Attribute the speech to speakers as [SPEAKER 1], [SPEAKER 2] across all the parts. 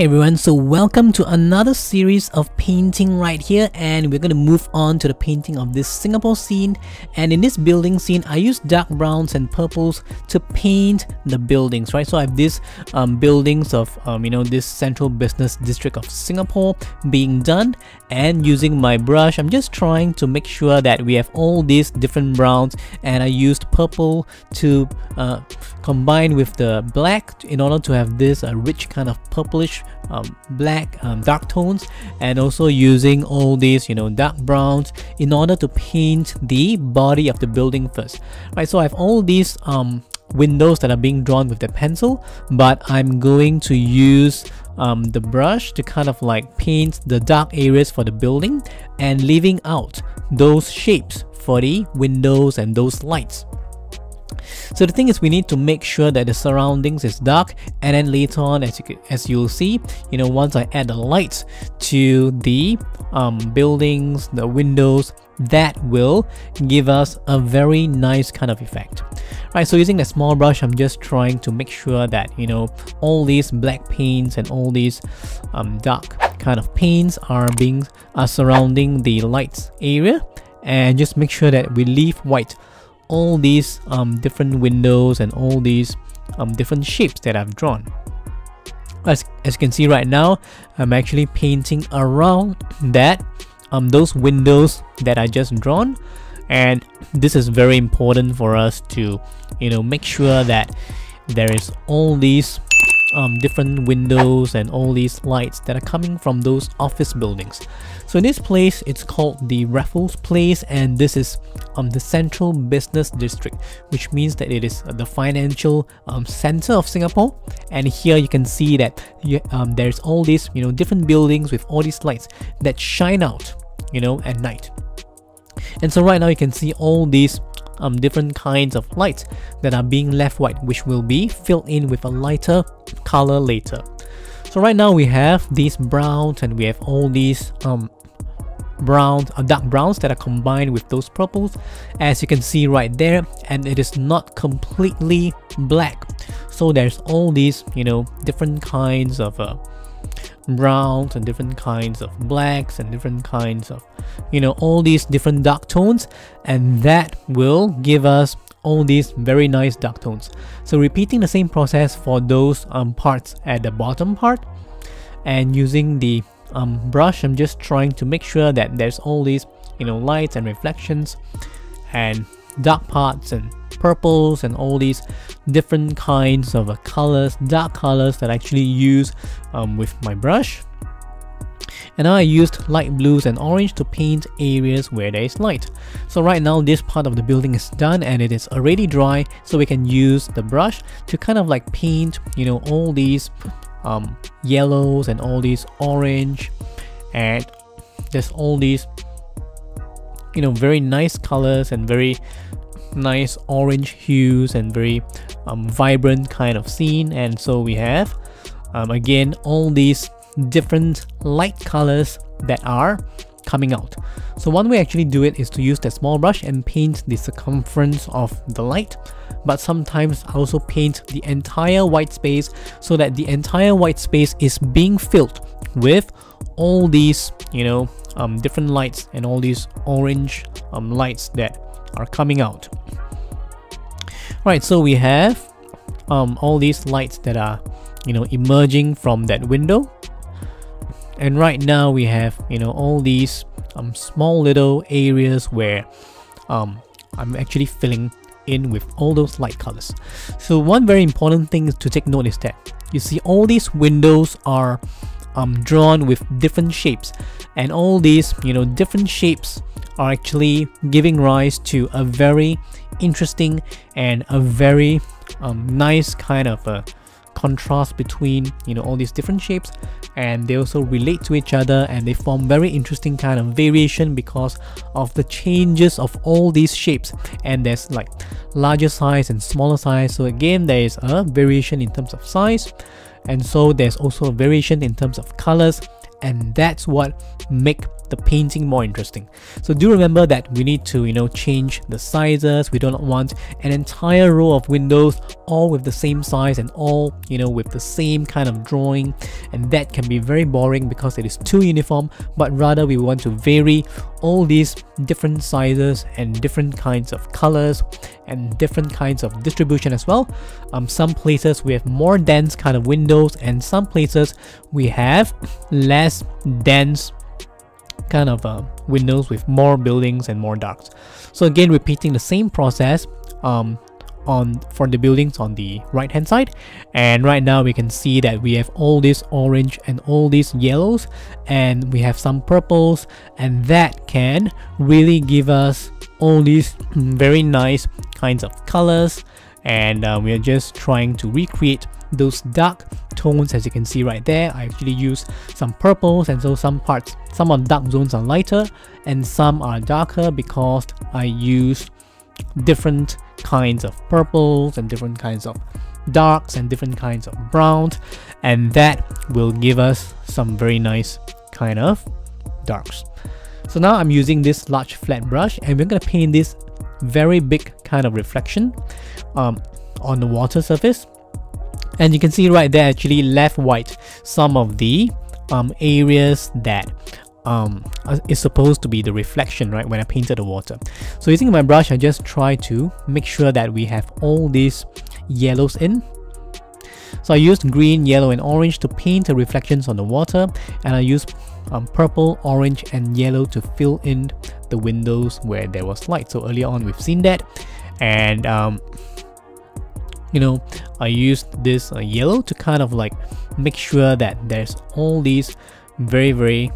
[SPEAKER 1] Hey everyone, so welcome to another series of painting right here and we're going to move on to the painting of this Singapore scene. And in this building scene I use dark browns and purples to paint the buildings, right? So I have these um, buildings of, um, you know, this central business district of Singapore being done. And using my brush I'm just trying to make sure that we have all these different browns. And I used purple to uh, combine with the black in order to have this uh, rich kind of purplish um, black um, dark tones and also using all these you know dark browns in order to paint the body of the building first. Right so I have all these um, windows that are being drawn with the pencil but I'm going to use um, the brush to kind of like paint the dark areas for the building and leaving out those shapes for the windows and those lights so the thing is we need to make sure that the surroundings is dark and then later on as, you, as you'll see, you know, once I add the lights to the um, buildings, the windows, that will give us a very nice kind of effect. Right, so using a small brush, I'm just trying to make sure that, you know, all these black paints and all these um, dark kind of paints are being are surrounding the lights area and just make sure that we leave white all these um, different windows and all these um, different shapes that I've drawn. As, as you can see right now, I'm actually painting around that um, those windows that I just drawn and this is very important for us to you know make sure that there is all these um, different windows and all these lights that are coming from those office buildings. So this place, it's called the Raffles Place and this is um, the Central Business District, which means that it is the financial um, center of Singapore. And here you can see that you, um, there's all these you know different buildings with all these lights that shine out you know at night. And so right now you can see all these um, different kinds of lights that are being left white which will be filled in with a lighter color later. So right now we have these browns and we have all these um, browns, uh, dark browns that are combined with those purples as you can see right there and it is not completely black. So there's all these you know different kinds of uh, browns and different kinds of blacks and different kinds of you know all these different dark tones. And that will give us all these very nice dark tones. So repeating the same process for those um, parts at the bottom part. And using the um, brush I'm just trying to make sure that there's all these you know lights and reflections. And dark parts and purples and all these different kinds of uh, colors, dark colors that I actually use um, with my brush. And I used light blues and orange to paint areas where there is light. So right now this part of the building is done and it is already dry so we can use the brush to kind of like paint you know all these um, yellows and all these orange and there's all these you know very nice colors and very nice orange hues and very um, vibrant kind of scene and so we have um, again all these different light colors that are coming out. So one way actually do it is to use that small brush and paint the circumference of the light but sometimes I also paint the entire white space so that the entire white space is being filled with all these you know um, different lights and all these orange um, lights that are coming out. Right, so we have um, all these lights that are, you know, emerging from that window. And right now we have, you know, all these um, small little areas where um, I'm actually filling in with all those light colors. So one very important thing to take note is that you see all these windows are um, drawn with different shapes. And all these you know different shapes are actually giving rise to a very interesting and a very um, nice kind of a contrast between you know all these different shapes. And they also relate to each other and they form very interesting kind of variation because of the changes of all these shapes. And there's like larger size and smaller size. So again there is a variation in terms of size and so there's also variation in terms of colors and that's what make the painting more interesting. So do remember that we need to, you know, change the sizes. We do not want an entire row of windows all with the same size and all, you know, with the same kind of drawing. And that can be very boring because it is too uniform, but rather we want to vary all these different sizes and different kinds of colors and different kinds of distribution as well. Um, some places we have more dense kind of windows and some places we have less dense kind of uh, windows with more buildings and more darks. So again, repeating the same process um, on for the buildings on the right hand side and right now we can see that we have all these orange and all these yellows and we have some purples and that can really give us all these very nice kinds of colors and uh, we are just trying to recreate those dark tones as you can see right there. I actually use some purples and so some parts some of dark zones are lighter and some are darker because I use different kinds of purples and different kinds of darks and different kinds of browns and that will give us some very nice kind of darks. So now I'm using this large flat brush and we're going to paint this very big kind of reflection um, on the water surface and you can see right there actually left white some of the um, areas that um, is supposed to be the reflection right when I painted the water. So using my brush I just try to make sure that we have all these yellows in. So I used green, yellow and orange to paint the reflections on the water and I used um, purple, orange and yellow to fill in the windows where there was light. So earlier on we've seen that. And um, you know I used this uh, yellow to kind of like make sure that there's all these very very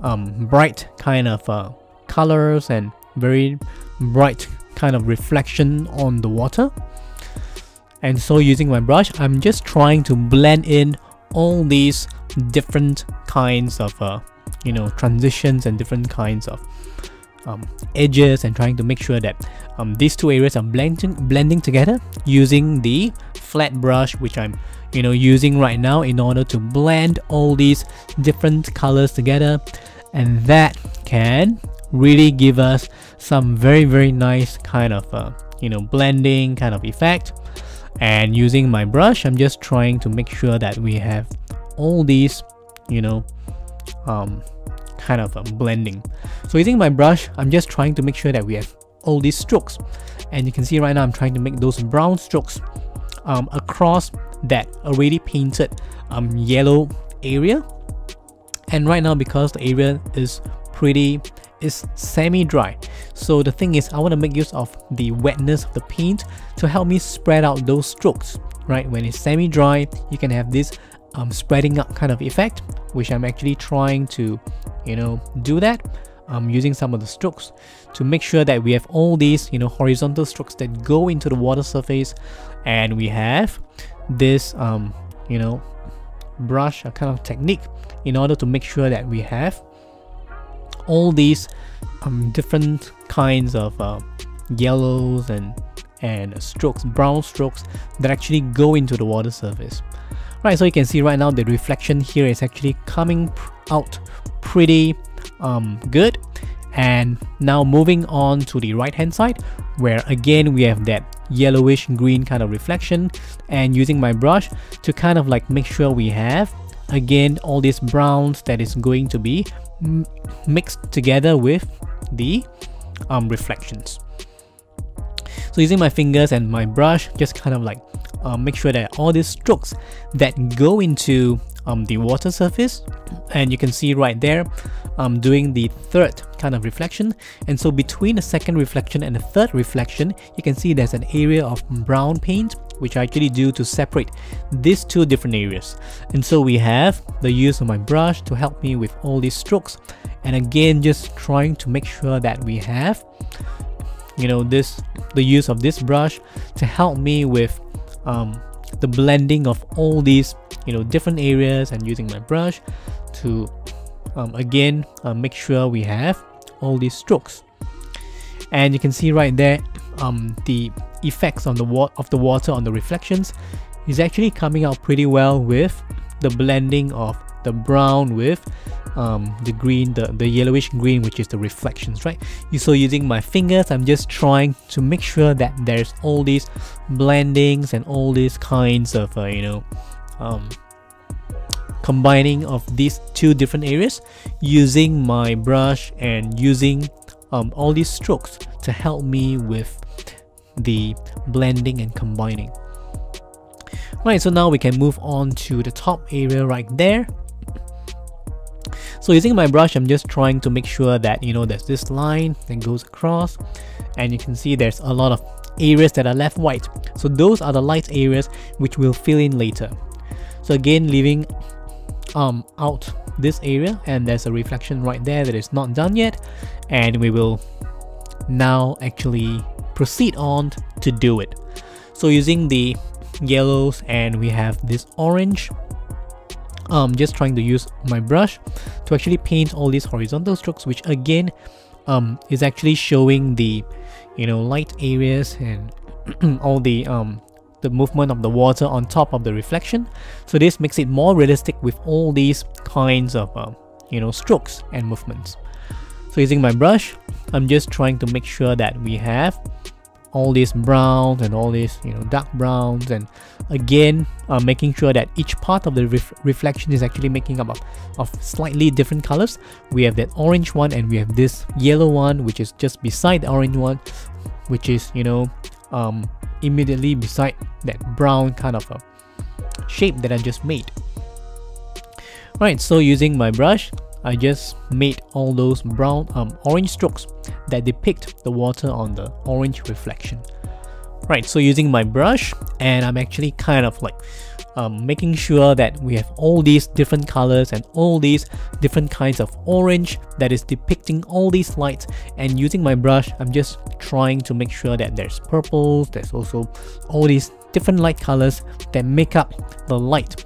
[SPEAKER 1] um, bright kind of uh, colors and very bright kind of reflection on the water. And so using my brush I'm just trying to blend in all these different kinds of uh, you know transitions and different kinds of um, edges and trying to make sure that um, these two areas are blending blending together using the flat brush which I'm you know using right now in order to blend all these different colors together. And that can really give us some very very nice kind of uh, you know blending kind of effect. And using my brush I'm just trying to make sure that we have all these you know um, kind of um, blending. So using my brush I'm just trying to make sure that we have all these strokes. And you can see right now I'm trying to make those brown strokes um, across that already painted um, yellow area. And right now because the area is pretty is semi-dry. So the thing is I want to make use of the wetness of the paint to help me spread out those strokes right? When it's semi-dry you can have this um, spreading out kind of effect which I'm actually trying to you know do that um, using some of the strokes to make sure that we have all these you know horizontal strokes that go into the water surface. And we have this um, you know brush a kind of technique in order to make sure that we have all these um, different kinds of uh, yellows and and strokes brown strokes that actually go into the water surface. Right so you can see right now the reflection here is actually coming out pretty um, good. And now moving on to the right hand side where again we have that yellowish green kind of reflection. And using my brush to kind of like make sure we have again all these browns that is going to be mixed together with the um, reflections. So using my fingers and my brush just kind of like uh, make sure that all these strokes that go into um, the water surface and you can see right there I'm um, doing the third kind of reflection. And so between the second reflection and the third reflection you can see there's an area of brown paint which I actually do to separate these two different areas. And so we have the use of my brush to help me with all these strokes. And again just trying to make sure that we have you know this the use of this brush to help me with um, the blending of all these you know different areas and using my brush to um, again uh, make sure we have all these strokes and you can see right there um, the effects on the of the water on the reflections is actually coming out pretty well with the blending of the brown with um, the green, the, the yellowish green, which is the reflections, right? You so using my fingers, I'm just trying to make sure that there's all these blendings and all these kinds of, uh, you know, um, combining of these two different areas using my brush and using um, all these strokes to help me with the blending and combining. Right, so now we can move on to the top area right there. So using my brush, I'm just trying to make sure that, you know, there's this line that goes across and you can see there's a lot of areas that are left white. So those are the light areas which we'll fill in later. So again, leaving um, out this area and there's a reflection right there that is not done yet and we will now actually proceed on to do it. So using the yellows and we have this orange um, just trying to use my brush to actually paint all these horizontal strokes which again um, is actually showing the you know light areas and all the um, the movement of the water on top of the reflection. So this makes it more realistic with all these kinds of uh, you know strokes and movements. So using my brush I'm just trying to make sure that we have all these browns and all these you know dark browns. And again uh, making sure that each part of the ref reflection is actually making up of, of slightly different colors. We have that orange one and we have this yellow one which is just beside the orange one which is you know um, immediately beside that brown kind of a shape that I just made right so using my brush I just made all those brown um, orange strokes that depict the water on the orange reflection. Right, so using my brush and I'm actually kind of like um, making sure that we have all these different colors and all these different kinds of orange that is depicting all these lights. And using my brush I'm just trying to make sure that there's purples, there's also all these different light colors that make up the light.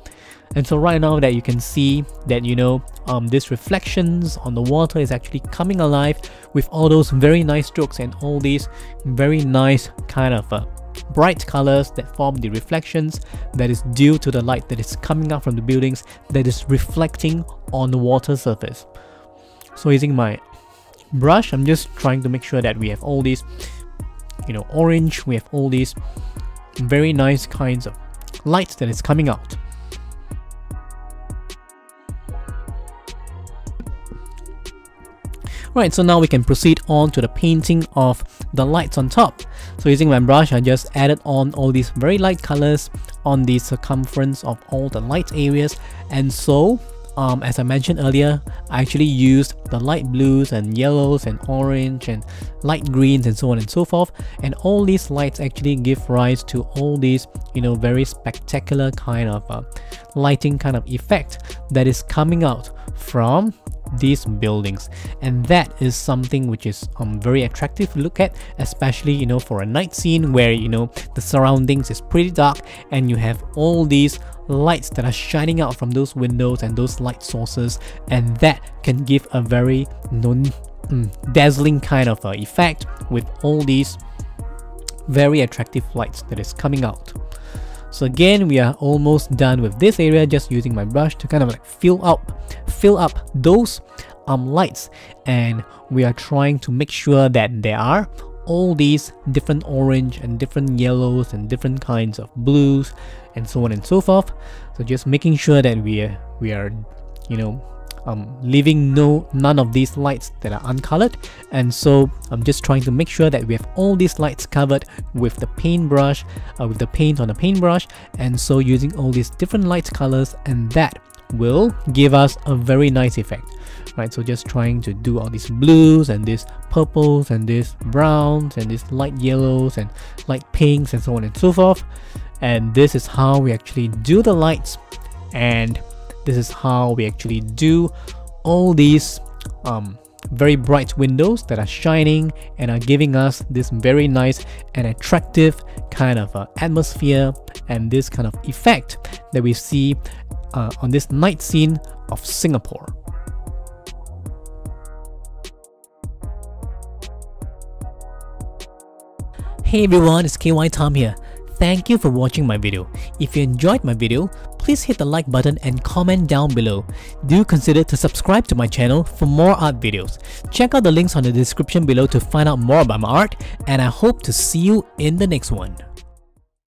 [SPEAKER 1] And so right now that you can see that you know um, this reflections on the water is actually coming alive with all those very nice strokes and all these very nice kind of uh, bright colors that form the reflections that is due to the light that is coming out from the buildings that is reflecting on the water surface. So using my brush, I'm just trying to make sure that we have all these, you know, orange, we have all these very nice kinds of lights that is coming out. Right, so now we can proceed on to the painting of the lights on top. So using my brush, I just added on all these very light colors on the circumference of all the light areas. And so, um, as I mentioned earlier, I actually used the light blues and yellows and orange and light greens and so on and so forth. And all these lights actually give rise to all these, you know, very spectacular kind of uh, lighting kind of effect that is coming out from these buildings. And that is something which is um, very attractive to look at especially you know for a night scene where you know the surroundings is pretty dark and you have all these lights that are shining out from those windows and those light sources. And that can give a very non mm, dazzling kind of uh, effect with all these very attractive lights that is coming out so again, we are almost done with this area, just using my brush to kind of like fill up, fill up those um, lights. And we are trying to make sure that there are all these different orange and different yellows and different kinds of blues and so on and so forth. So just making sure that we are, we are, you know, um, leaving no none of these lights that are uncolored. And so I'm just trying to make sure that we have all these lights covered with the paintbrush uh, with the paint on the paintbrush. And so using all these different light colors and that will give us a very nice effect. Right so just trying to do all these blues and these purples and these browns and these light yellows and light pinks and so on and so forth. And this is how we actually do the lights. And this is how we actually do all these um, very bright windows that are shining and are giving us this very nice and attractive kind of uh, atmosphere and this kind of effect that we see uh, on this night scene of Singapore. Hey everyone, it's KY Tam here. Thank you for watching my video. If you enjoyed my video, please hit the like button and comment down below. Do consider to subscribe to my channel for more art videos. Check out the links on the description below to find out more about my art and I hope to see you in the next one.